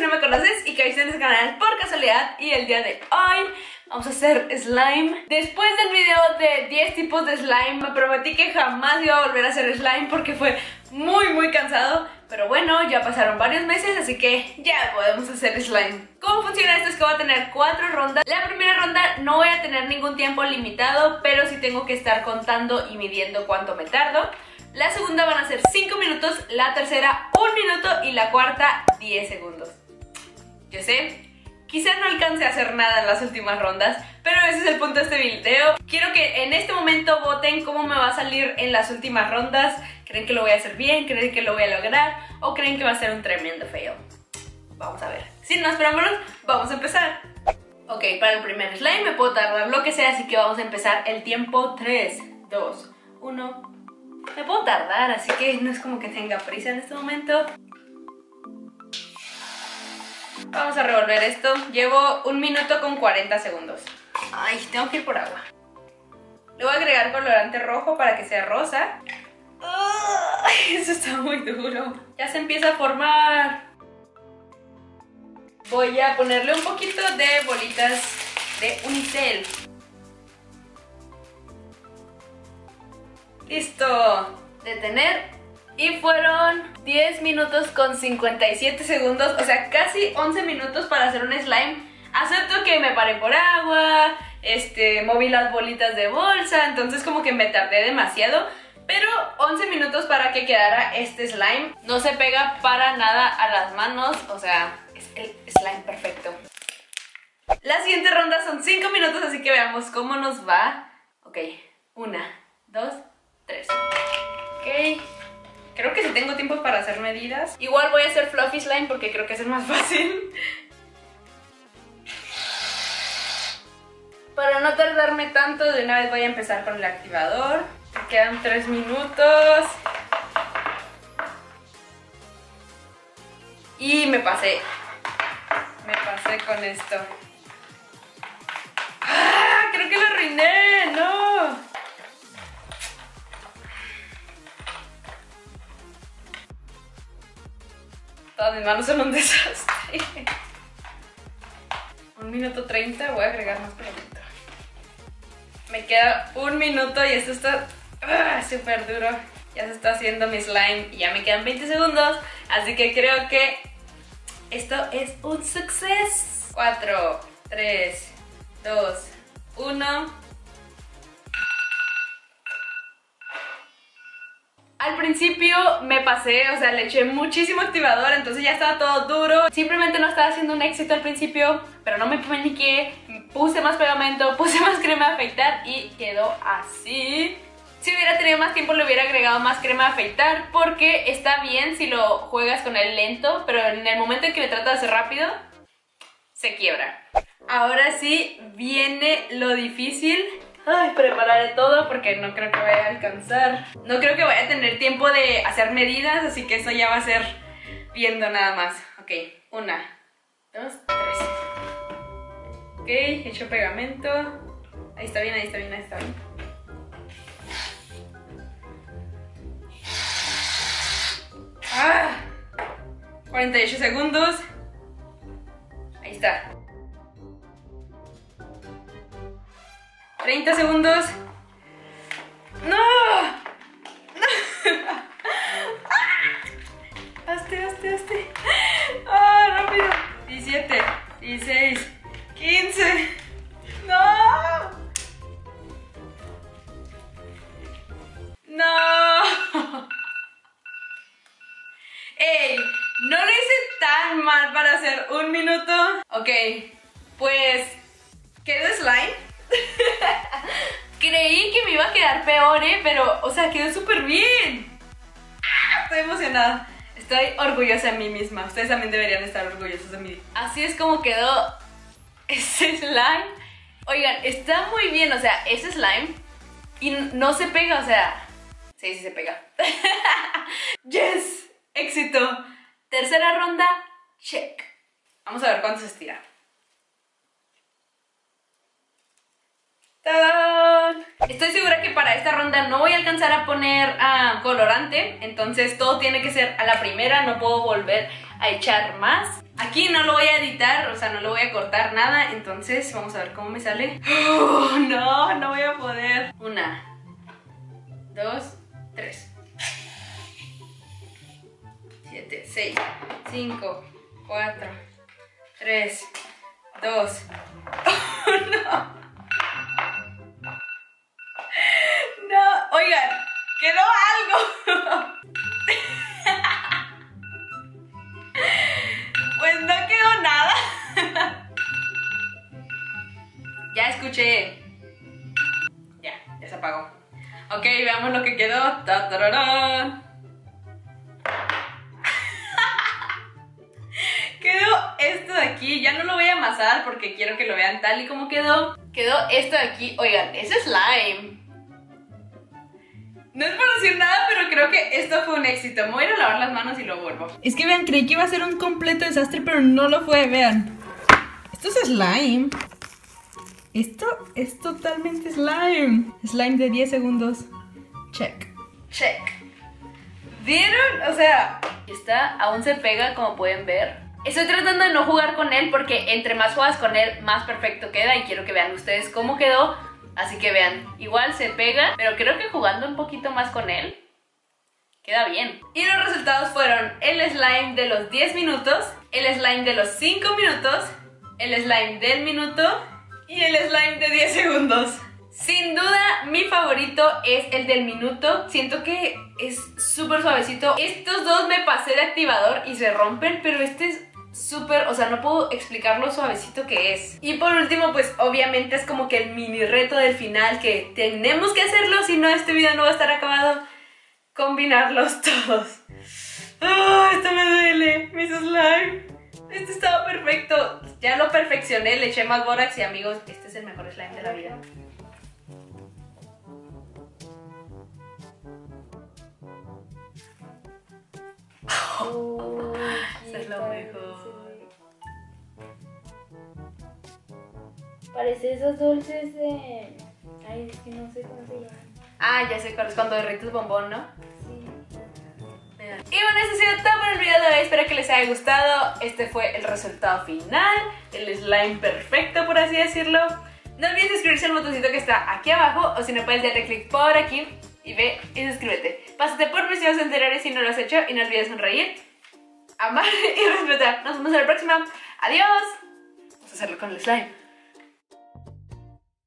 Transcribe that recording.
no me conoces y caíste en este canal por casualidad y el día de hoy vamos a hacer slime. Después del video de 10 tipos de slime me prometí que jamás iba a volver a hacer slime porque fue muy muy cansado. Pero bueno, ya pasaron varios meses así que ya podemos hacer slime. ¿Cómo funciona esto? Es que voy a tener cuatro rondas. La primera ronda no voy a tener ningún tiempo limitado, pero sí tengo que estar contando y midiendo cuánto me tardo. La segunda van a ser 5 minutos, la tercera 1 minuto y la cuarta 10 segundos. Yo sé, quizá no alcance a hacer nada en las últimas rondas, pero ese es el punto de este video. Quiero que en este momento voten cómo me va a salir en las últimas rondas. ¿Creen que lo voy a hacer bien? ¿Creen que lo voy a lograr? ¿O creen que va a ser un tremendo feo? Vamos a ver. Sin más preámbulos, vamos a empezar. Ok, para el primer slime me puedo tardar lo que sea, así que vamos a empezar el tiempo 3, 2, 1... Me puedo tardar, así que no es como que tenga prisa en este momento. Vamos a revolver esto. Llevo un minuto con 40 segundos. Ay, tengo que ir por agua. Le voy a agregar colorante rojo para que sea rosa. Eso está muy duro. Ya se empieza a formar. Voy a ponerle un poquito de bolitas de unicel. Listo. Detener. Y fueron 10 minutos con 57 segundos, o sea, casi 11 minutos para hacer un slime. Acepto que me paré por agua, este, moví las bolitas de bolsa, entonces como que me tardé demasiado. Pero 11 minutos para que quedara este slime. No se pega para nada a las manos, o sea, es el slime perfecto. La siguiente ronda son 5 minutos, así que veamos cómo nos va. Ok, una, dos, Ok. Creo que si tengo tiempo para hacer medidas. Igual voy a hacer fluffy slime porque creo que es el más fácil. Para no tardarme tanto, de una vez voy a empezar con el activador. Me quedan 3 minutos. Y me pasé. Me pasé con esto. ¡Ah! Creo que lo arruiné. Todas mis manos son un desastre. un minuto 30, voy a agregar más pegamento. Me queda un minuto y esto está ah, súper duro. Ya se está haciendo mi slime y ya me quedan 20 segundos. Así que creo que esto es un suceso. 4, 3, 2, 1. Al principio me pasé, o sea, le eché muchísimo activador, entonces ya estaba todo duro. Simplemente no estaba haciendo un éxito al principio, pero no me paniqué. Puse más pegamento, puse más crema de afeitar y quedó así. Si hubiera tenido más tiempo le hubiera agregado más crema de afeitar porque está bien si lo juegas con él lento, pero en el momento en que le trata de hacer rápido, se quiebra. Ahora sí viene lo difícil Ay, prepararé todo porque no creo que vaya a alcanzar. No creo que vaya a tener tiempo de hacer medidas, así que eso ya va a ser viendo nada más. Ok, una, dos, tres. Ok, hecho pegamento. Ahí está bien, ahí está bien, ahí está bien. ¡Ah! 48 segundos. Ahí está. 30 segundos. ¡No! ¡No! ¡Hazte, hazte, hazte! ¡Ah, rápido! 17, 16, 15. ¡No! ¡No! ¡Ey! No lo hice tan mal para hacer un minuto. Ok, pues... ¿Quedó slime? Creí que me iba a quedar peor, ¿eh? Pero, o sea, quedó súper bien. Estoy emocionada. Estoy orgullosa de mí misma. Ustedes también deberían estar orgullosos de mí. Así es como quedó ese slime. Oigan, está muy bien, o sea, ese slime. Y no se pega, o sea... Sí, sí se pega. ¡Yes! Éxito. Tercera ronda, check. Vamos a ver cuánto se estira. Estoy segura que para esta ronda no voy a alcanzar a poner ah, colorante, entonces todo tiene que ser a la primera, no puedo volver a echar más. Aquí no lo voy a editar, o sea, no lo voy a cortar nada, entonces vamos a ver cómo me sale. Oh, no, no voy a poder. Una, dos, tres. Siete, seis, cinco, cuatro, tres, dos. Oh. No, quedó algo. Pues no quedó nada. Ya escuché. Ya, ya se apagó. Ok, veamos lo que quedó. Quedó esto de aquí. Ya no lo voy a amasar porque quiero que lo vean tal y como quedó. Quedó esto de aquí. Oigan, es slime. No es por decir nada, pero creo que esto fue un éxito. Me voy a ir a lavar las manos y lo vuelvo. Es que vean, creí que iba a ser un completo desastre, pero no lo fue, vean. Esto es slime. Esto es totalmente slime. Slime de 10 segundos. Check. Check. ¿Vieron? O sea, está, aún se pega como pueden ver. Estoy tratando de no jugar con él porque entre más juegas con él, más perfecto queda y quiero que vean ustedes cómo quedó. Así que vean, igual se pega, pero creo que jugando un poquito más con él, queda bien. Y los resultados fueron el slime de los 10 minutos, el slime de los 5 minutos, el slime del minuto y el slime de 10 segundos. Sin duda, mi favorito es el del minuto. Siento que es súper suavecito. Estos dos me pasé de activador y se rompen, pero este es súper, o sea, no puedo explicar lo suavecito que es. Y por último, pues obviamente es como que el mini reto del final que tenemos que hacerlo, si no este video no va a estar acabado. Combinarlos todos. ¡Oh, esto me duele! Mis slime. Este estaba perfecto. Ya lo perfeccioné, le eché más borax y amigos, este es el mejor slime de la vida. Oh, Parece esos dulces de... Ay, es que no sé cómo se llaman. Ah, ya sé cuál es cuando derrites bombón, ¿no? Sí. Y bueno, eso ha sido todo por el video de hoy. Espero que les haya gustado. Este fue el resultado final. El slime perfecto, por así decirlo. No olvides suscribirse al botoncito que está aquí abajo. O si no, puedes darle clic por aquí y ve y suscríbete. Pásate por mis videos anteriores si no lo has hecho. Y no olvides sonreír, amar y respetar. Nos vemos en la próxima. Adiós. Vamos a hacerlo con el slime.